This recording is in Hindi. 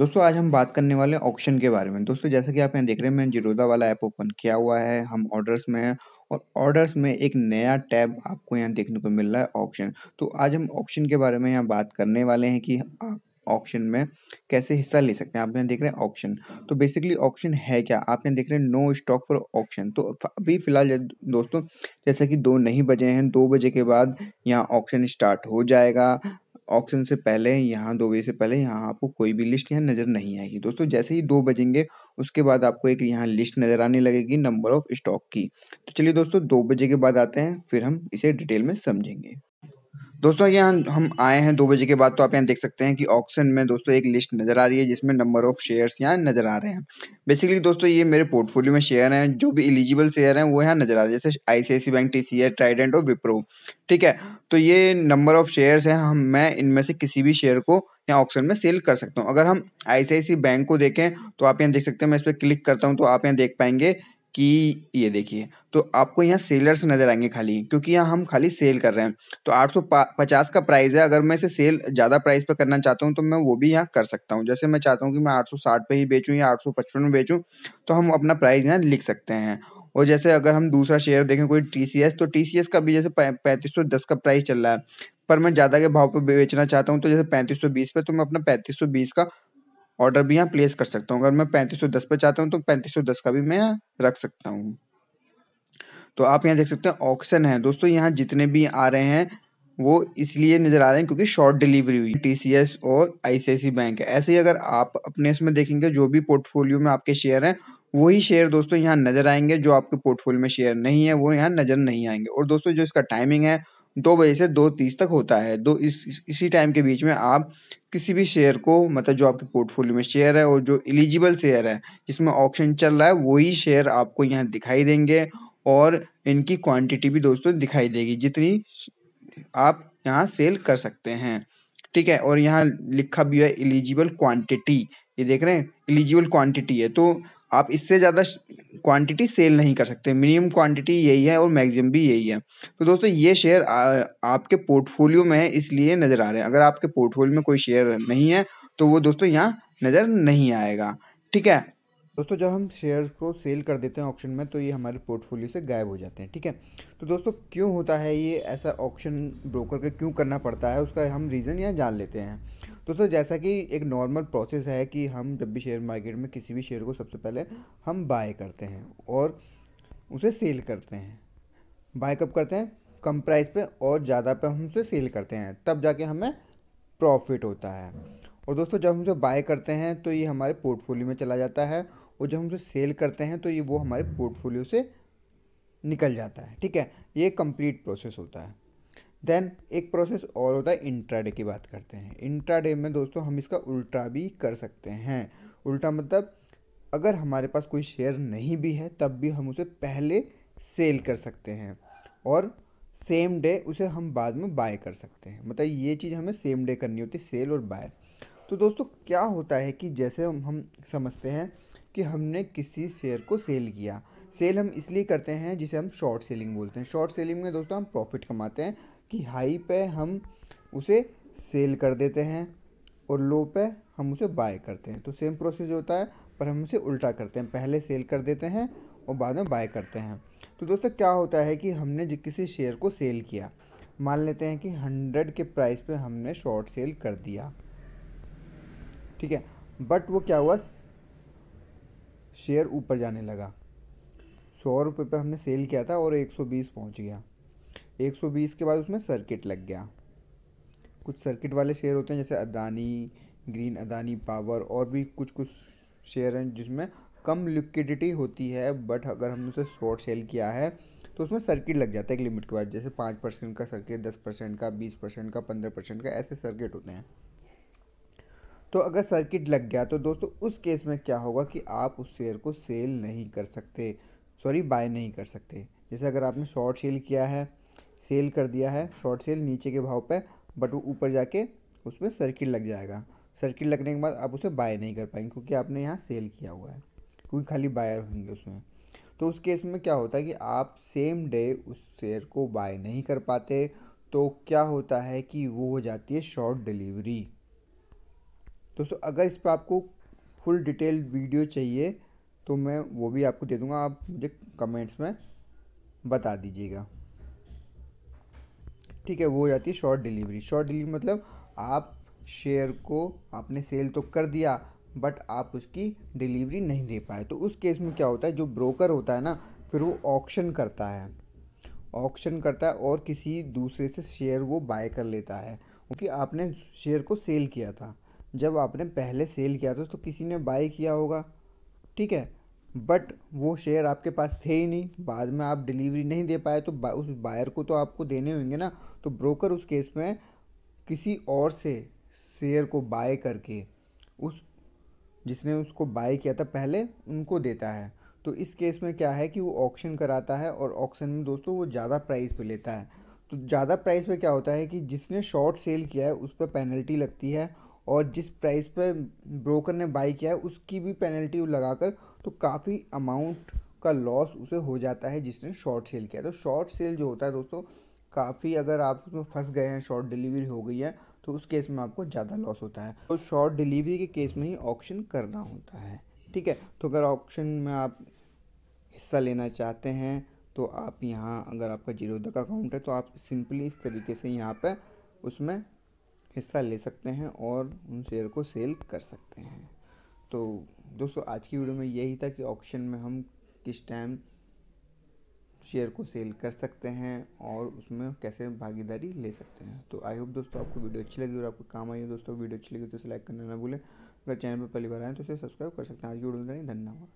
दोस्तों आज हम बात करने वाले हैं ऑक्शन के बारे में। दोस्तों जैसा कि आप यहाँ देख रहे हैं मैंने ज़ीरोधा वाला ऐप ओपन किया हुआ है, हम ऑर्डर्स में हैं और ऑर्डर्स में एक नया टैब आपको यहाँ देखने को मिल रहा है ऑप्शन तो आज हम ऑप्शन के बारे में यहाँ बात करने वाले हैं कि आप ऑप्शन में कैसे हिस्सा ले सकते हैं। आप यहाँ देख रहे हैं ऑप्शन तो बेसिकली ऑप्शन है क्या? आप यहाँ देख रहे हैं नो स्टॉक फॉर ऑप्शन तो अभी फ़िलहाल दोस्तों जैसा कि दो नहीं बजे हैं, दो बजे के बाद यहाँ ऑप्शन स्टार्ट हो जाएगा। ऑक्शन से पहले यहाँ दो बजे से पहले यहाँ आपको कोई भी लिस्ट यहाँ नज़र नहीं आएगी। दोस्तों जैसे ही दो बजेंगे उसके बाद आपको एक यहाँ लिस्ट नज़र आने लगेगी नंबर ऑफ़ स्टॉक की। तो चलिए दोस्तों दो बजे के बाद आते हैं, फिर हम इसे डिटेल में समझेंगे। दोस्तों यहाँ हम आए हैं दो बजे के बाद तो आप यहाँ देख सकते हैं कि ऑक्शन में दोस्तों एक लिस्ट नज़र आ रही है जिसमें नंबर ऑफ़ शेयर्स यहाँ नज़र आ रहे हैं। बेसिकली दोस्तों ये मेरे पोर्टफोलियो में शेयर हैं, जो भी एलिजिबल शेयर हैं वो यहाँ नज़र आ रहे हैं जैसे आईसीआईसी बैंक, टीसीएस, ट्राइडेंट और विप्रो, ठीक है? तो ये नंबर ऑफ़ शेयर्स हैं हम मैं इनमें से किसी भी शेयर को यहाँ ऑक्शन में सेल कर सकता हूँ। अगर हम आईसीआईसी बैंक को देखें तो आप यहाँ देख सकते हैं मैं इस पर क्लिक करता हूँ तो आप यहाँ देख पाएँगे कि ये देखिए, तो आपको यहाँ सेलर्स नज़र आएँगे खाली क्योंकि यहाँ हम खाली सेल कर रहे हैं। तो 850 का प्राइस है, अगर मैं इसे सेल ज़्यादा प्राइस पे करना चाहता हूँ तो मैं वो भी यहाँ कर सकता हूँ। जैसे मैं चाहता हूँ कि मैं 860 पे ही बेचूँ या 855 में बेचूँ, तो हम अपना प्राइस यहाँ लिख सकते हैं। और जैसे अगर हम दूसरा शेयर देखें कोई टीसीएस तो टीसीएस का भी जैसे पै 3510 का प्राइस चल रहा है, पर मैं ज़्यादा के भाव पे बेचना चाहता हूँ तो जैसे 3520 पे तो मैं अपना 3520 का ऑर्डर भी यहाँ प्लेस कर सकता हूँ। अगर मैं 3510 पे चाहता हूँ तो 3510 का भी मैं रख सकता हूँ। तो आप यहाँ देख सकते हैं ऑक्शन है। दोस्तों यहाँ जितने भी आ रहे हैं वो इसलिए नज़र आ रहे हैं क्योंकि शॉर्ट डिलीवरी हुई टीसीएस और आईसीआईसी बैंक है। ऐसे ही अगर आप अपने इसमें देखेंगे जो भी पोर्टफोलियो में आपके शेयर हैं, वही शेयर दोस्तों यहाँ नज़र आएँगे जो आपके पोर्टफोलियो में शेयर नहीं है वो यहाँ नज़र नहीं आएँगे और दोस्तों जो इसका टाइमिंग है 2 बजे से दो तीस तक होता है। दो इस इस इसी टाइम के बीच में आप किसी भी शेयर को मतलब जो आपके पोर्टफोलियो में शेयर है और जो एलिजिबल शेयर है, जिसमें ऑप्शन चल रहा है वही शेयर आपको यहाँ दिखाई देंगे और इनकी क्वांटिटी भी दोस्तों दिखाई देगी, जितनी आप यहाँ सेल कर सकते हैं, ठीक है? और यहाँ लिखा भी है एलिजिबल क्वांटिटी, ये देख रहे हैं? एलिजिबल क्वांटिटी है, तो आप इससे ज़्यादा क्वांटिटी सेल नहीं कर सकते। मिनिमम क्वांटिटी यही है और मैक्सिमम भी यही है। तो दोस्तों ये शेयर आपके पोर्टफोलियो में है इसलिए नज़र आ रहे हैं। अगर आपके पोर्टफोलियो में कोई शेयर नहीं है, तो वो दोस्तों यहाँ नज़र नहीं आएगा, ठीक है? दोस्तों जब हम शेयर को सेल कर देते हैं ऑक्शन में तो ये हमारे पोर्टफोलियो से गायब हो जाते हैं, ठीक है? तो दोस्तों क्यों होता है ये ऐसा ऑक्शन ब्रोकर का क्यों करना पड़ता है उसका हम रीज़न यहाँ जान लेते हैं। दोस्तों जैसा कि एक नॉर्मल प्रोसेस है कि हम जब भी शेयर मार्केट में किसी भी शेयर को सबसे पहले हम बाय करते हैं और उसे सेल करते हैं। बाय कब करते हैं? कम प्राइस पे और ज़्यादा पे हम उसे सेल करते हैं, तब जाके हमें प्रॉफ़िट होता है। और दोस्तों जब हम उसे बाय करते हैं तो ये हमारे पोर्टफोलियो में चला जाता है और जब हम उसे सेल करते हैं तो ये वो हमारे पोर्टफोलियो से निकल जाता है, ठीक है? ये कंप्लीट प्रोसेस होता है। देन एक प्रोसेस और होता है इंट्राडे की बात करते हैं। इंट्राडे में दोस्तों हम इसका उल्टा भी कर सकते हैं। उल्टा मतलब अगर हमारे पास कोई शेयर नहीं भी है तब भी हम उसे पहले सेल कर सकते हैं और सेम डे उसे हम बाद में बाय कर सकते हैं। मतलब ये चीज़ हमें सेम डे करनी होती है सेल और बाय। तो दोस्तों क्या होता है कि जैसे हम हम समझते हैं कि हमने किसी शेयर को सेल किया। सेल हम इसलिए करते हैं जिसे हम शॉर्ट सेलिंग बोलते हैं। शॉर्ट सेलिंग में दोस्तों हम प्रॉफ़िट कमाते हैं कि हाई पे हम उसे सेल कर देते हैं और लो पे हम उसे बाय करते हैं। तो सेम प्रोसेस होता है पर हम उसे उल्टा करते हैं, पहले सेल कर देते हैं और बाद में बाय करते हैं। तो दोस्तों क्या होता है कि हमने किसी शेयर को सेल किया, मान लेते हैं कि 100 के प्राइस पे हमने शॉर्ट सेल कर दिया, ठीक है? बट वो क्या हुआ शेयर ऊपर जाने लगा। सौ रुपये पर हमने सेल किया था और 120 पहुँच गया। 120 के बाद उसमें सर्किट लग गया। कुछ सर्किट वाले शेयर होते हैं जैसे अदानी, ग्रीन अदानी पावर और भी कुछ-कुछ शेयर हैं जिसमें कम लिक्विडिटी होती है बट अगर हमने उसे शॉर्ट सेल किया है तो उसमें सर्किट लग जाता है एक लिमिट के बाद जैसे पाँच परसेंट का सर्किट, 10% का, 20% का, 15% का ऐसे सर्किट होते हैं। तो अगर सर्किट लग गया तो दोस्तों उस केस में क्या होगा कि आप उस शेयर को सेल नहीं कर सकते, सॉरी बाय नहीं कर सकते। जैसे अगर आपने शॉर्ट सेल किया है, सेल कर दिया है शॉर्ट सेल नीचे के भाव पर बट वो ऊपर जाके उसमें सर्किट लग जाएगा। सर्किट लगने के बाद आप उसे बाय नहीं कर पाएँगे क्योंकि आपने यहाँ सेल किया हुआ है, क्योंकि खाली बायर होंगे उसमें। तो उस केस में क्या होता है कि आप सेम डे उस शेयर को बाय नहीं कर पाते, तो क्या होता है कि वो हो जाती है शॉर्ट डिलीवरी। दोस्तों, अगर इस पर आपको फुल डिटेल वीडियो चाहिए तो मैं वो भी आपको दे दूँगा। आप मुझे कमेंट्स में बता दीजिएगा। ठीक है, वो हो जाती है शॉर्ट डिलीवरी शॉर्ट डिलीवरी मतलब आप शेयर को आपने सेल तो कर दिया बट आप उसकी डिलीवरी नहीं दे पाए। तो उस केस में क्या होता है, जो ब्रोकर होता है ना, फिर वो ऑक्शन करता है। ऑक्शन करता है और किसी दूसरे से शेयर वो बाय कर लेता है, क्योंकि आपने शेयर को सेल किया था। जब आपने पहले सेल किया था तो किसी ने बाय किया होगा, ठीक है? बट वो शेयर आपके पास थे ही नहीं। बाद में आप डिलीवरी नहीं दे पाए तो उस बायर को तो आपको देने होंगे ना। तो ब्रोकर उस केस में किसी और से शेयर को बाय करके, उस, जिसने उसको बाय किया था पहले, उनको देता है। तो इस केस में क्या है कि वो ऑक्शन कराता है और ऑक्शन में दोस्तों वो ज़्यादा प्राइस पे लेता है। तो ज़्यादा प्राइस पे क्या होता है कि जिसने शॉर्ट सेल किया है, उस पर पेनल्टी लगती है और जिस प्राइस पर ब्रोकर ने बाई किया है, उसकी भी पेनल्टी लगाकर तो काफ़ी अमाउंट का लॉस उसे हो जाता है जिसने शॉर्ट सेल किया तो शॉर्ट सेल जो होता है दोस्तों, काफ़ी अगर आप उसमें फंस गए हैं शॉर्ट डिलीवरी हो गई है तो उस केस में आपको ज़्यादा लॉस होता है। तो शॉर्ट डिलीवरी के केस में ही ऑप्शन करना होता है, ठीक है? तो अगर ऑप्शन में आप हिस्सा लेना चाहते हैं तो आप यहाँ, अगर आपका ज़ीरो का अकाउंट है तो आप सिंपली इस तरीके से यहाँ पर उसमें हिस्सा ले सकते हैं और उन शेयर को सेल कर सकते हैं। तो दोस्तों, आज की वीडियो में यही था कि ऑप्शन में हम किस टाइम शेयर को सेल कर सकते हैं और उसमें कैसे भागीदारी ले सकते हैं। तो आई होप दोस्तों आपको वीडियो अच्छी लगी और आपको काम आई हो दोस्तों, वीडियो अच्छी लगी तो इसे लाइक करना ना भूलें। अगर चैनल पर पहली बार आए तो इसे सब्सक्राइब कर सकते हैं। आज की वीडियो में धन्यवाद।